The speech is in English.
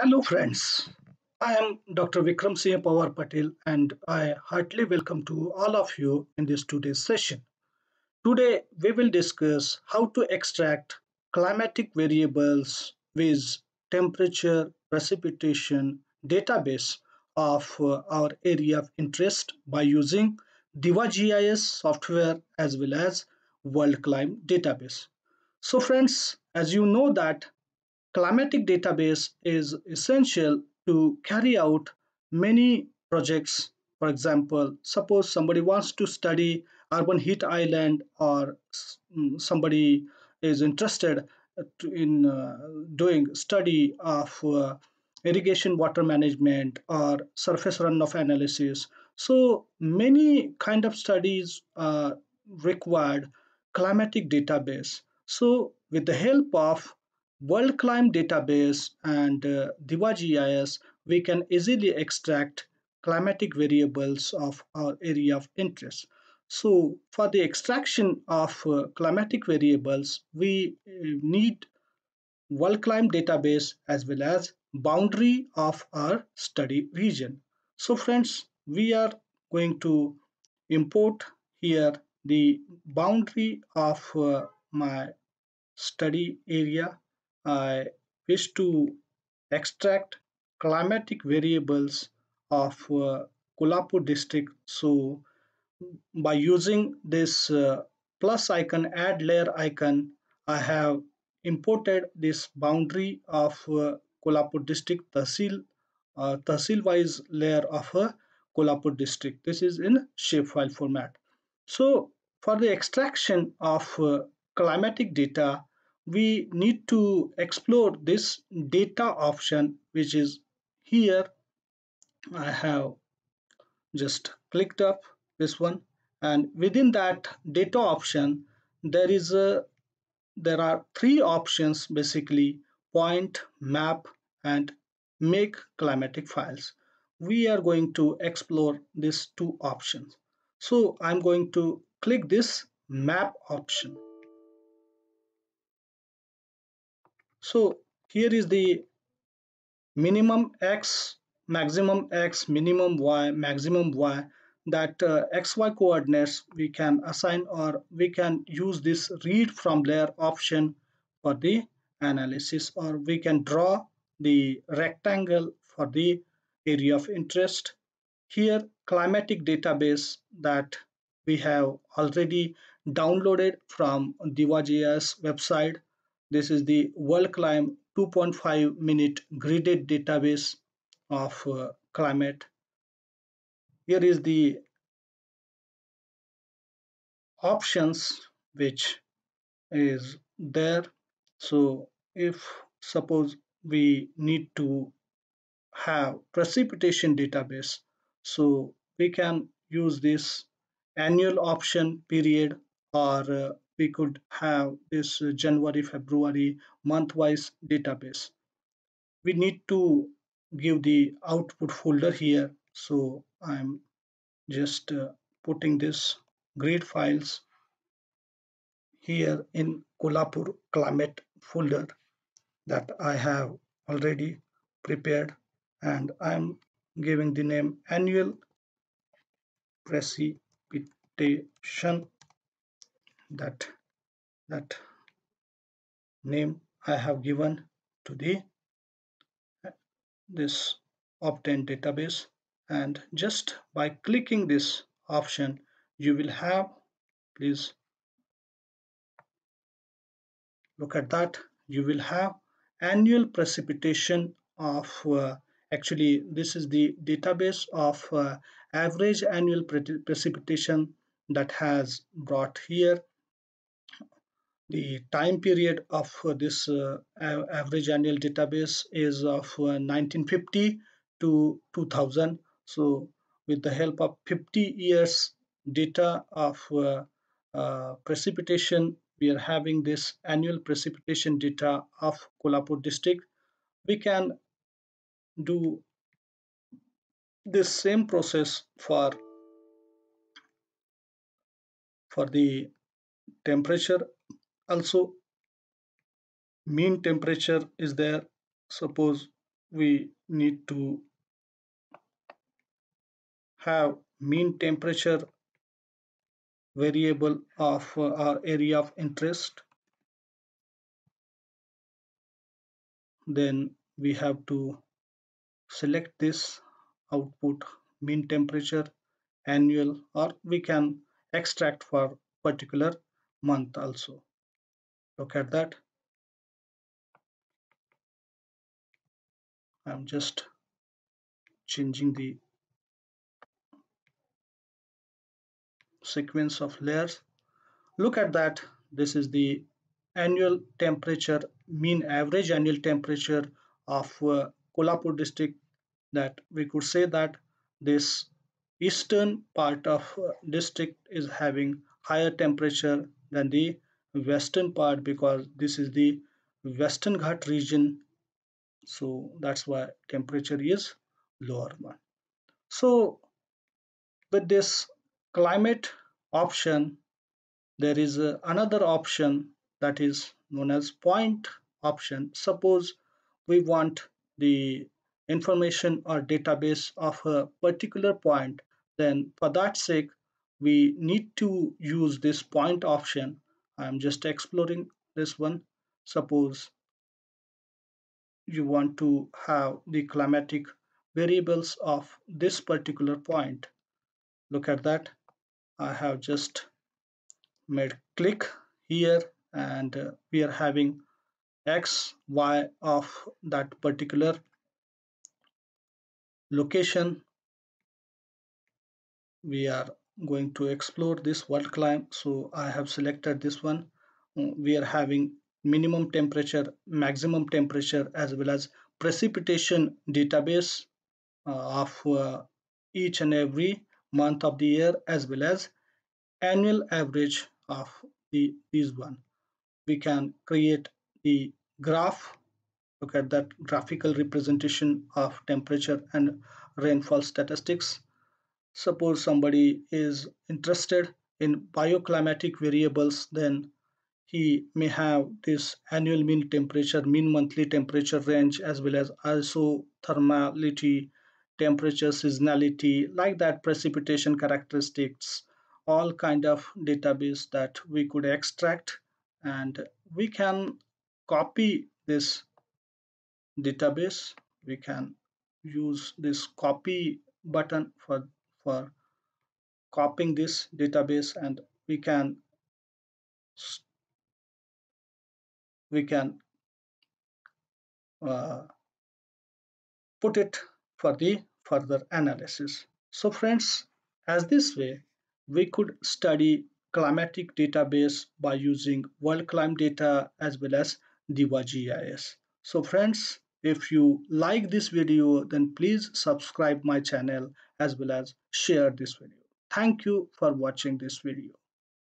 Hello, friends. I am Dr. Vikram Singh Pawar Patel, and I heartily welcome to all of you in this today's session. Today, we will discuss how to extract climatic variables with temperature precipitation database of uh, our area of interest by using Diva GIS software as well as World Climate Database. So, friends, as you know that climatic database is essential to carry out many projects. For example suppose somebody wants to study urban heat island or mm, somebody is interested uh, in uh, doing study of uh, irrigation water management or surface runoff analysis. So many kind of studies uh, required climatic database. So with the help of WorldClim database and uh, Diva GIS, we can easily extract climatic variables of our area of interest. So, for the extraction of uh, climatic variables, we uh, need WorldClim database as well as boundary of our study region. So, friends, we are going to import here the boundary of uh, my study area. I wish to extract climatic variables of uh, Kolhapur district. So by using this uh, plus icon, add layer icon, I have imported this boundary of uh, Kolhapur district Tahsil, uh, Tahsil wise layer of uh, Kolhapur district. This is in shapefile format. So for the extraction of uh, climatic data, we need to explore this data option, which is here. I have just clicked up this one, and within that data option, there is a there are three options basically point, map, and make climatic files. We are going to explore these two options. So I'm going to click this map option. So here is the minimum x, maximum x, minimum y, maximum y that uh, xy coordinates we can assign or we can use this read from layer option for the analysis or we can draw the rectangle for the area of interest. Here climatic database that we have already downloaded from DivaGIS website this is the WorldClim 2.5 minute gridded database of uh, climate. Here is the options which is there. So if suppose we need to have precipitation database, so we can use this annual option period or uh, we could have this uh, January, February month-wise database. We need to give the output folder here. So I'm just uh, putting this grid files here in Kolhapur climate folder that I have already prepared and I'm giving the name annual precipitation that that name I have given to the this obtained database. And just by clicking this option you will have please look at that. You will have annual precipitation of uh, actually this is the database of uh, average annual pre- precipitation that has brought here the time period of uh, this uh, average annual database is of uh, 1950 to 2000 so with the help of 50 years data of uh, uh, precipitation we are having this annual precipitation data of Kolhapur district. We can do this same process for for the temperature also mean temperature is there. Suppose we need to have mean temperature variable of uh, our area of interest. Then we have to select this output mean temperature annual or we can extract for particular month also look at that. I'm just changing the sequence of layers. Look at that. This is the annual temperature mean average annual temperature of uh, Kolhapur district. That we could say that this eastern part of uh, district is having higher temperature than the western part because this is the western Ghat region. So that's why temperature is lower one. So with this climate option there is another option that is known as point option. Suppose we want the information or database of a particular point then for that sake we need to use this point option i'm just exploring this one. Suppose you want to have the climatic variables of this particular point. Look at that. I have just made click here and uh, we are having x y of that particular location. We are going to explore this WorldClim. So I have selected this one. We are having minimum temperature maximum temperature as well as precipitation database uh, of uh, each and every month of the year as well as annual average of the these one. We can create the graph. Look at that graphical representation of temperature and rainfall statistics suppose somebody is interested in bioclimatic variables then he may have this annual mean temperature mean monthly temperature range as well as isothermality temperature seasonality like that precipitation characteristics all kind of database that we could extract. And we can copy this database. We can use this copy button for for copying this database and we can we can uh, put it for the further analysis. So friends, as this way, we could study climatic database by using world climate data as well as Diva GIS. So friends, if you like this video, then please subscribe my channel as well as share this video. Thank you for watching this video.